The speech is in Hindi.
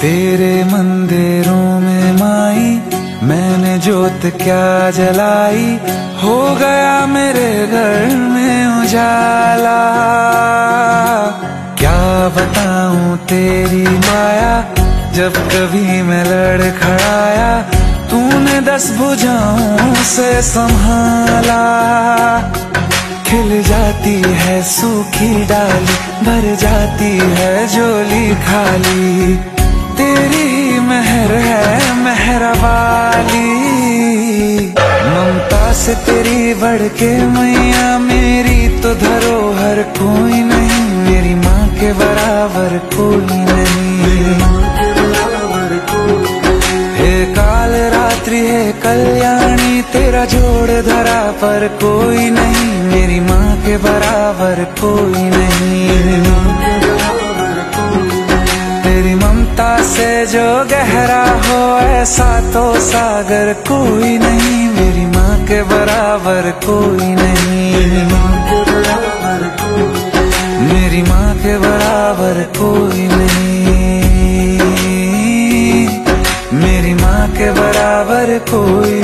तेरे मंदिरों में माई, मैंने जोत क्या जलाई? हो गया मेरे घर में उजाला। क्या बताऊँ तेरी माया, जब कभी मैं लड़ खड़ाया, तूने दस भुजाओं से संभाला। खिल जाती है सूखी डाली, भर जाती है झोली खाली। तेरी मेहर है मेहरा वाली ममता से तेरी बढ़ के मैया मेरी तो धरोहर कोई नहीं। मेरी माँ के बराबर कोई नहीं। हे काल रात्रि, है कल्याणी, तेरा जोड़ धरा पर कोई नहीं। मेरी माँ के बराबर कोई नहीं। जो गहरा हो, ऐसा तो सागर कोई नहीं। मेरी माँ के बराबर कोई नहीं। मेरी माँ के बराबर कोई नहीं। मेरी माँ के बराबर कोई